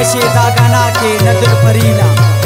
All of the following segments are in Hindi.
खास दागाना के नज़र फरीना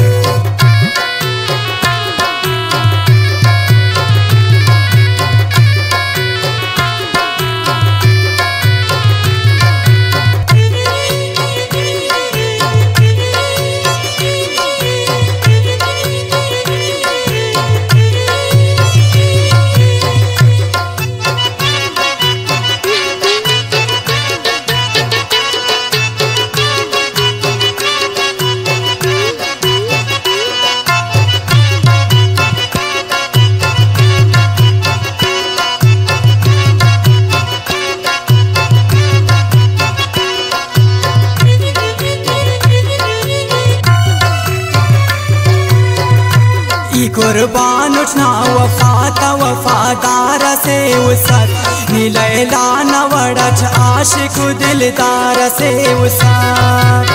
कुर्बान उठना, वफाता, वफादार से उसर। नीलैला नवड़च आशिक, दिलदार से उसर।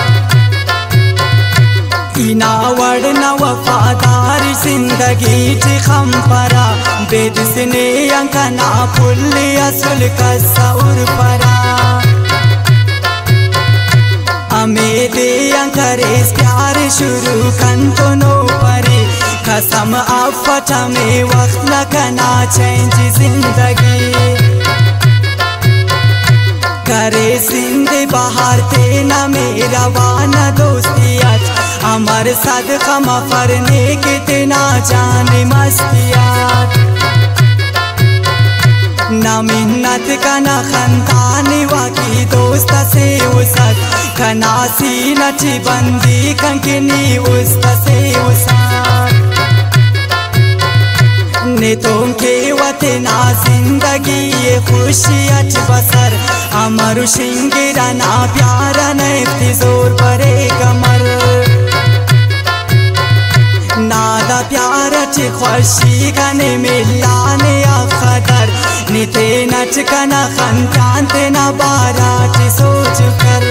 इनावड़ न वफादार, ज़िंदगी ची खम्परा बेदिसने अंकना पुल्ली असुल कसौर परा। अमेदे अंकरे प्यार शुरू कंतो नो परे कसम अफट में वक्त लगना चेंज ज़िंदगी। करे सिंध बाहर तेना मेरा वाना दोस्तियत अमर सदका मफरने कितना जान मस्तियात ना मिन्नत का ना खंतानी वाकी दोस्त से उसत कनासी नची बंदी, कंकनी उस्त से उसत ने तुम के वतना ज़िंदगी ये खुशियत बसर। अमर शिंगिरा ना प्यारा ज़ोर परे कमर। नादा प्यार खुशी गने मिलाने खदर निते नच कना खंतांत न बारा सोच कर।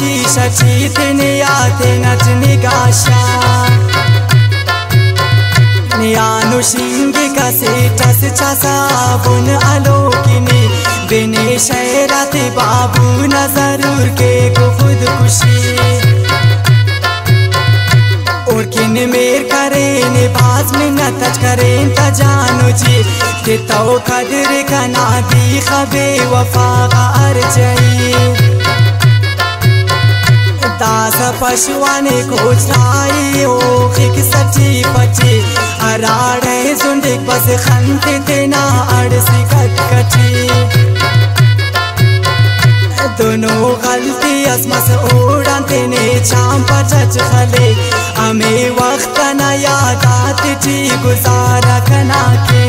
वार शीश चीत ने आते नच निगाशा। नियानु शिंगी कसे टस चसाबुन अलोकिनी बिने शैरत बाबू न ज़रूर के खुद खुशी। और किन मेर करे ने बाज में न तज करे त जानो जी। ते तो कदर कना दी खबे वफा अर्जई दास पशुआने को छाई ओ खिक सची पची। अराड़े सुंडिक बस खंते तेना अड़सी कटकटी। दोनों गलती असमस ओड़ान तेने चाम पचच खले। हमें वक्त न याद आती थी गुजारा कना के।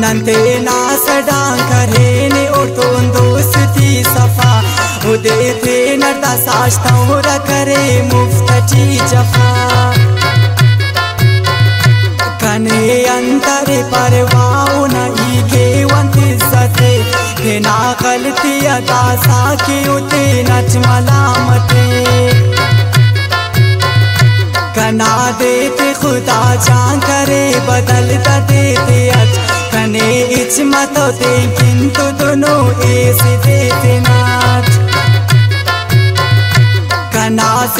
नंते नास डांग करे देथे नरदा साश्ता करे मुफ्तची जफा। कने अंतरे परवाओ नहीं के वंति सते। हे ना गलती अदा साके उते नच मलामते। कना देते खुदा जा करे बदलता देते अच कने इच मतो ते किंतु दोनों ऐसे देते ना।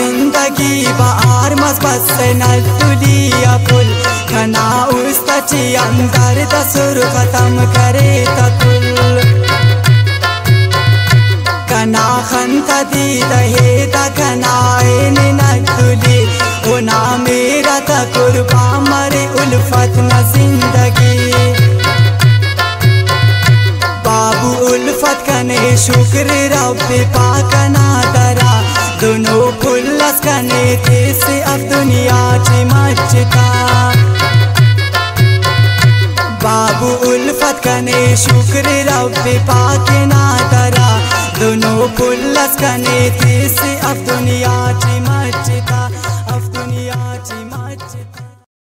ज़िंदगी बार मस बस न तुलिया पुल कना उस तची अंदर दसुर खत्म करे तकुल कना खंता दी दहे ता कनाए ने न मेरा ता कुर्बा मरे उल्फत न ज़िंदगी बाबू उल्फत कने शुक्र रब पाक ना दरा दोनों खुल्लस कने थे से अब दुनिया ची मचता। बाबू उल्फत कने शुक्र रब पाक ना तरा दोनों खुल्लस कने थे से अब दुनिया ची